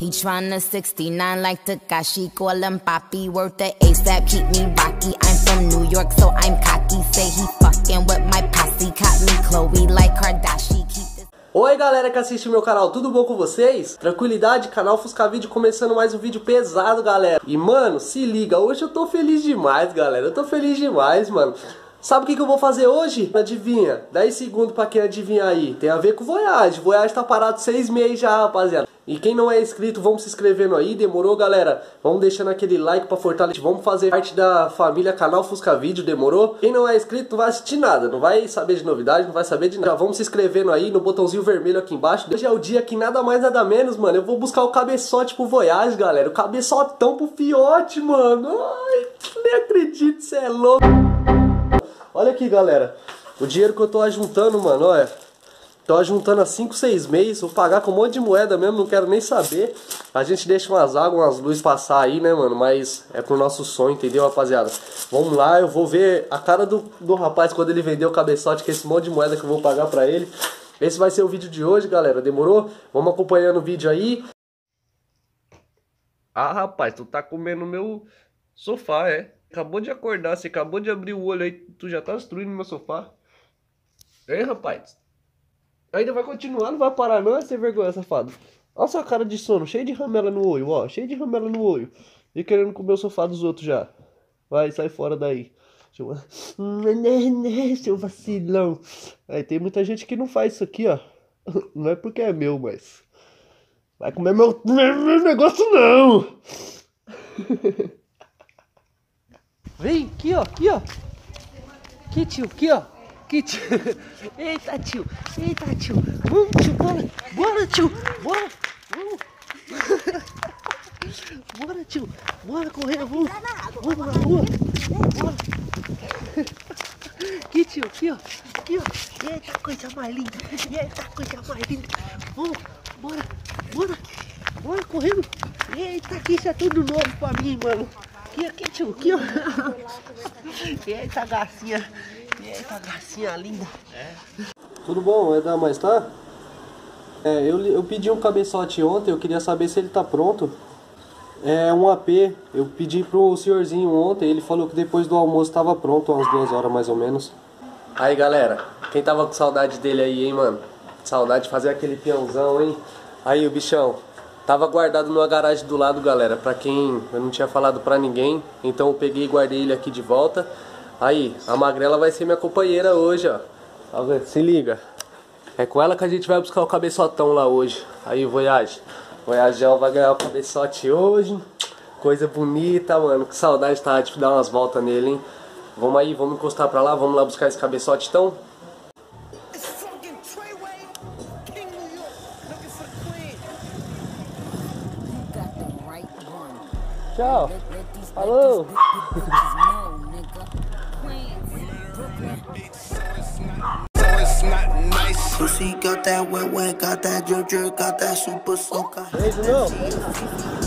He tryna 69 like Takashi, call him worth the ASAP, keep me rocky. I'm from New York, so I'm cocky. Say he fucking with my posse, caught me Chloe like Kardashian. Oi galera que assiste meu canal, tudo bom com vocês? Tranquilidade, canal Fusca Vídeo começando mais um vídeo pesado galera E mano, se liga, hoje eu tô feliz demais galera, eu tô feliz demais mano Sabe o que, que eu vou fazer hoje? Adivinha? 10 segundos pra quem adivinhar aí. Tem a ver com Voyage. Voyage tá parado 6 meses já, rapaziada. E quem não é inscrito, vamos se inscrevendo aí. Demorou, galera? Vamos deixando aquele like pra fortalecer. Vamos fazer parte da família canal Fusca Vídeo. Demorou? Quem não é inscrito não vai assistir nada. Não vai saber de novidade, não vai saber de nada. Já vamos se inscrevendo aí no botãozinho vermelho aqui embaixo. Hoje é o dia que nada mais, nada menos, mano. Eu vou buscar o cabeçote pro Voyage, galera. O cabeçotão pro fiote, mano. Ai, nem acredito, você é louco. Olha aqui, galera. O dinheiro que eu tô ajuntando, mano, olha. Tô ajuntando há 5, 6 meses. Vou pagar com um monte de moeda mesmo, não quero nem saber. A gente deixa umas águas, umas luzes passar aí, né, mano? Mas é pro nosso sonho, entendeu, rapaziada? Vamos lá, eu vou ver a cara do, do rapaz quando ele vender o cabeçote, é esse monte de moeda que eu vou pagar pra ele. Esse vai ser o vídeo de hoje, galera. Demorou? Vamos acompanhando o vídeo aí. Ah, rapaz, tu tá comendo meu sofá, é? Acabou de acordar, você acabou de abrir o olho aí, tu já tá destruindo meu sofá. Hein, rapaz? Ainda vai continuar, não vai parar não, é sem vergonha, safado. Olha sua cara de sono, cheio de ramela no olho, ó. Cheio de ramela no olho. E querendo comer o sofá dos outros já. Vai, sai fora daí. Seu, seu vacilão. Aí tem muita gente que não faz isso aqui, ó. Não é porque é meu, mas... Vai comer meu, meu negócio não! Vem, aqui ó, aqui ó. Aqui tio, aqui ó. Aqui tio. Eita tio, eita tio. Vamos tio, bora, bora tio, bora. Vamos. Bora tio, bora correr, vamos. Vamos na rua. Bora. Aqui tio, aqui ó. Aqui ó. Eita coisa mais linda. Eita coisa mais linda. Vamos, bora, bora. Bora correndo. Eita, aqui isso é tudo novo pra mim, mano. Aqui, aqui, tio, aqui, ó. Eita, gacinha. Eita, gacinha linda. Tudo bom? É da mais tá? É, eu, eu pedi um cabeçote ontem, eu queria saber se ele tá pronto. É um AP, eu pedi pro senhorzinho ontem, ele falou que depois do almoço tava pronto, umas duas horas mais ou menos. Aí galera, quem tava com saudade dele aí, hein, mano? Saudade de fazer aquele peãozão, hein? Aí o bichão, Tava guardado numa garagem do lado, galera, pra quem eu não tinha falado pra ninguém. Então eu peguei e guardei ele aqui de volta. Aí, a Magrela vai ser minha companheira hoje, ó. Se liga. É com ela que a gente vai buscar o cabeçotão lá hoje. Aí, Voyage. Voyagel vai ganhar o cabeçote hoje. Coisa bonita, mano. Que saudade tá de dar umas voltas nele, hein. Vamos aí, vamos encostar pra lá. Vamos lá buscar esse cabeçote, então. Nice. Pussy got that wet wet, got that drip drip, got that super soaker. Ei,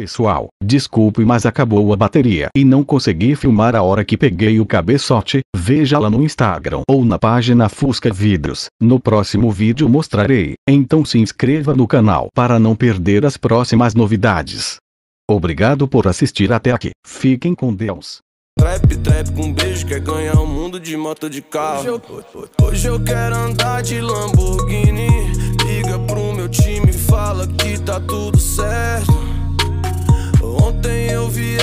Pessoal, desculpe mas acabou a bateria e não consegui filmar a hora que peguei o cabeçote, veja lá no Instagram ou na página Fusca Vídeos, no próximo vídeo mostrarei, então se inscreva no canal para não perder as próximas novidades. Obrigado por assistir até aqui, fiquem com Deus. Trap, trap com beijo, quer ganhar o mundo de moto de carro. Hoje eu, hoje eu quero andar de Lamborghini. Liga pro meu time, fala que tá tudo Sophia